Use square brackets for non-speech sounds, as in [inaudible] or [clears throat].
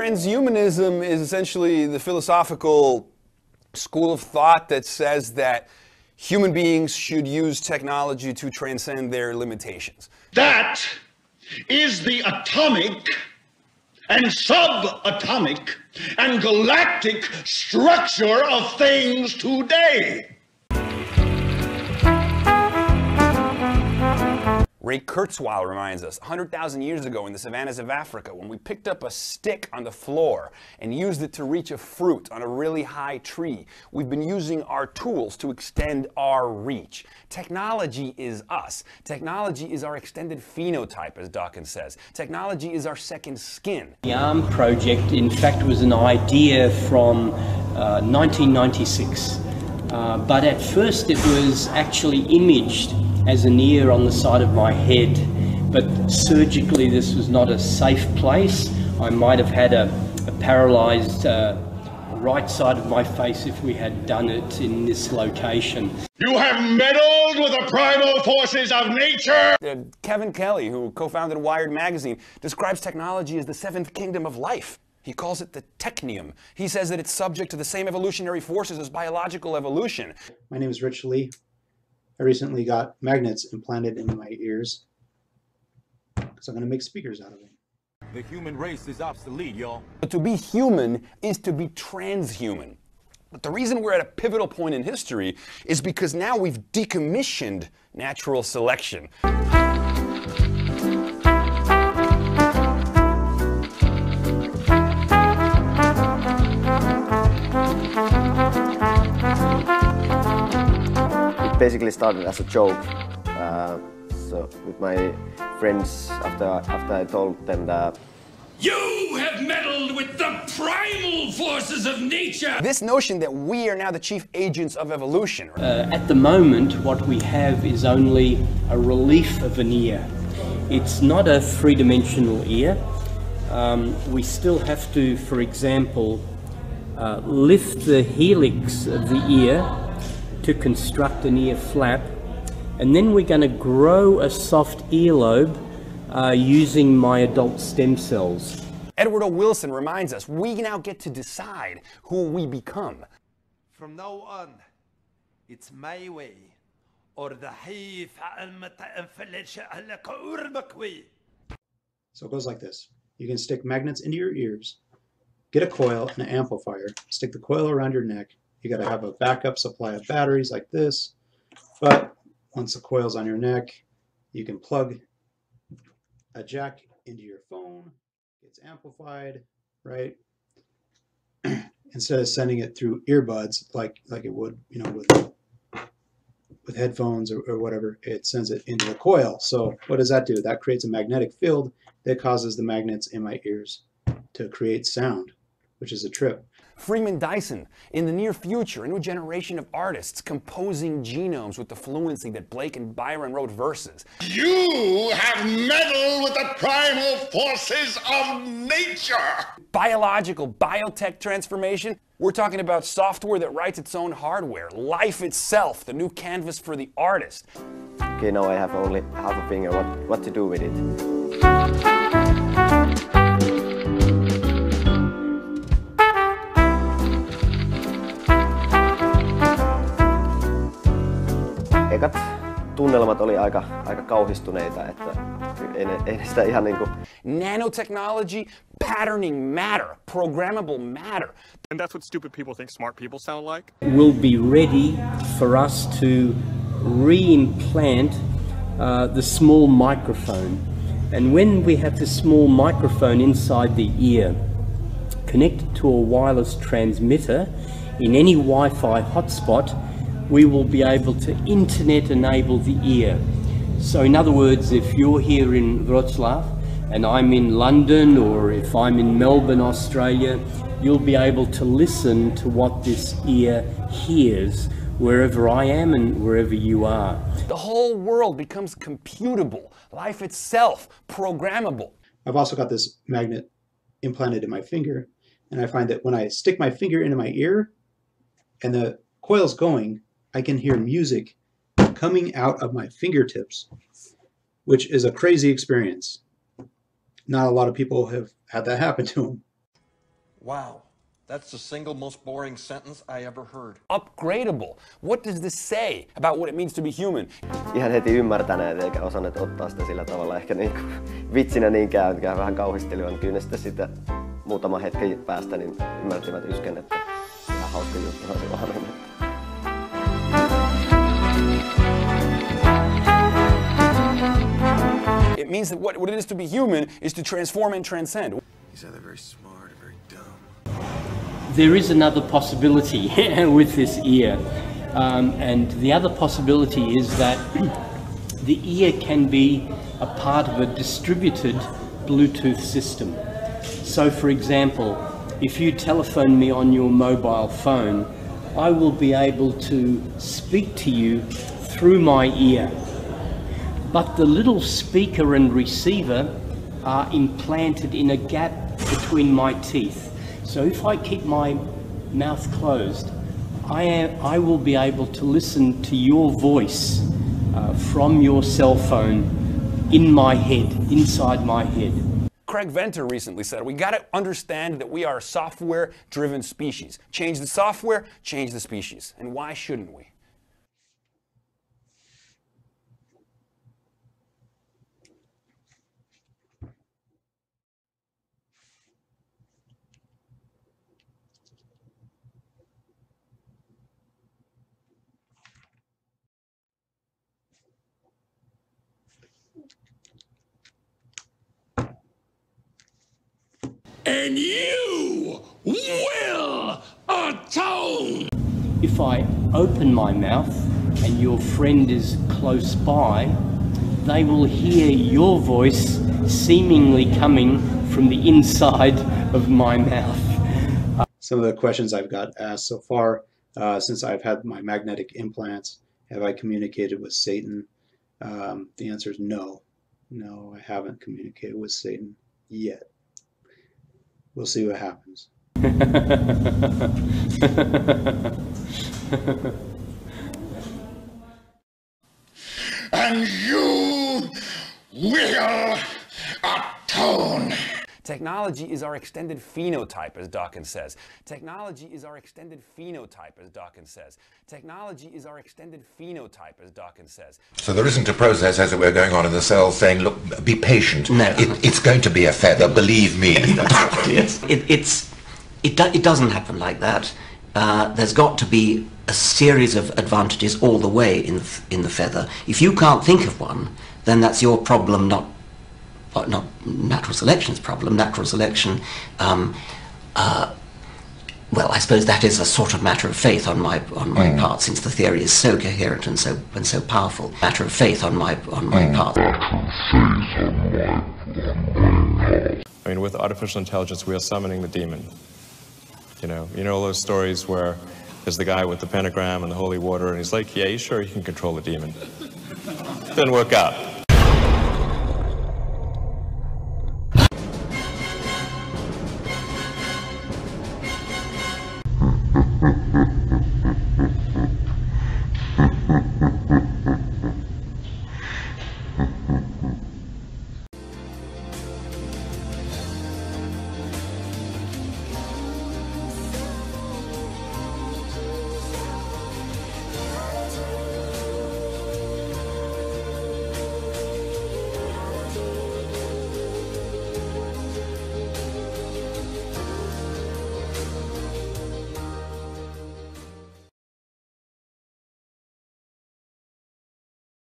Transhumanism is essentially the philosophical school of thought that says that human beings should use technology to transcend their limitations. That is the atomic and subatomic and galactic structure of things today. Ray Kurzweil reminds us 100,000 years ago in the savannas of Africa, when we picked up a stick on the floor and used it to reach a fruit on a really high tree, we've been using our tools to extend our reach. Technology is us. Technology is our extended phenotype, as Dawkins says. Technology is our second skin. The ARM project, in fact, was an idea from uh, 1996. Uh, but at first it was actually imaged as an ear on the side of my head, but surgically this was not a safe place. I might have had a, a paralysed uh, right side of my face if we had done it in this location. You have meddled with the primal forces of nature! Uh, Kevin Kelly, who co-founded Wired Magazine, describes technology as the seventh kingdom of life. He calls it the technium. He says that it's subject to the same evolutionary forces as biological evolution. My name is Rich Lee. I recently got magnets implanted in my ears because I'm going to make speakers out of them. The human race is obsolete, y'all. But to be human is to be transhuman. But the reason we're at a pivotal point in history is because now we've decommissioned natural selection. Basically started as a joke. Uh, so with my friends, after after I told them that. You have meddled with the primal forces of nature! This notion that we are now the chief agents of evolution. Uh, at the moment, what we have is only a relief of an ear. It's not a three-dimensional ear. Um, we still have to, for example, uh, lift the helix of the ear to construct an ear flap. And then we're going to grow a soft earlobe uh, using my adult stem cells. Edward O. Wilson reminds us we now get to decide who we become. From now on, it's my way or the So it goes like this. You can stick magnets into your ears, get a coil and an amplifier, stick the coil around your neck, you got to have a backup supply of batteries like this. But once the coil's on your neck, you can plug a jack into your phone. It's amplified, right? [clears throat] Instead of sending it through earbuds like like it would, you know, with with headphones or, or whatever, it sends it into the coil. So what does that do? That creates a magnetic field that causes the magnets in my ears to create sound, which is a trip. Freeman Dyson, in the near future, a new generation of artists composing genomes with the fluency that Blake and Byron wrote verses. You have meddled with the primal forces of nature! Biological, biotech transformation. We're talking about software that writes its own hardware, life itself, the new canvas for the artist. Okay, now I have only half a finger. What, what to do with it? Tunnelmat oli aika, aika kauhistuneita, että ei, ei sitä ihan niinku... Nanotechnology, patterning matter, programmable matter. And that's what stupid people think smart people sound like? Will be ready for us to re-implant uh, the small microphone. And when we have the small microphone inside the ear, connected to a wireless transmitter in any Wi-Fi hotspot, we will be able to internet enable the ear. So in other words, if you're here in Wroclaw and I'm in London or if I'm in Melbourne, Australia, you'll be able to listen to what this ear hears wherever I am and wherever you are. The whole world becomes computable, life itself programmable. I've also got this magnet implanted in my finger, and I find that when I stick my finger into my ear and the coil's going, I can hear music coming out of my fingertips, which is a crazy experience. Not a lot of people have had that happen to them. Wow. That's the single most boring sentence I ever heard. Upgradable. What does this say about what it means to be human? Ihan heti ymmärtäneet eikä osanneet ottaa sitä sillä tavalla ehkä niin kuin vitsinä niinkään, mikä vähän kauhistelivan. Kyllä sitten sitä muutama hetken päästä niin ymmärtivät ysken, että ihan hauska juttuhan se vaan It means that what, what it is to be human is to transform and transcend. He's either very smart or very dumb. There is another possibility [laughs] with this ear, um, and the other possibility is that [clears throat] the ear can be a part of a distributed Bluetooth system. So, for example, if you telephone me on your mobile phone, I will be able to speak to you through my ear. But the little speaker and receiver are implanted in a gap between my teeth. So if I keep my mouth closed, I, am, I will be able to listen to your voice uh, from your cell phone in my head, inside my head. Craig Venter recently said we got to understand that we are a software driven species. Change the software, change the species. And why shouldn't we? And you will atone! If I open my mouth and your friend is close by, they will hear your voice seemingly coming from the inside of my mouth. Some of the questions I've got asked so far uh, since I've had my magnetic implants, have I communicated with Satan? Um, the answer is no. No, I haven't communicated with Satan yet. We'll see what happens. And you will atone. Technology is our extended phenotype, as Dawkins says. Technology is our extended phenotype, as Dawkins says. Technology is our extended phenotype, as Dawkins says. So there isn't a process, as it were, going on in the cell saying, look, be patient. No. It, it's going to be a feather, believe me. yes. It, it's, it, do, it doesn't happen like that. Uh, there's got to be a series of advantages all the way in, in the feather. If you can't think of one, then that's your problem, not uh, not natural selection's problem. Natural selection, um, uh, well, I suppose that is a sort of matter of faith on my on my Mm. part, since the theory is so coherent and so and so powerful. Matter of faith on my on my Mm. part. I mean, with artificial intelligence, we are summoning the demon. You know, you know all those stories where there's the guy with the pentagram and the holy water, and he's like, "Yeah, you sure you can control the demon?" Didn't work out. 嗯嗯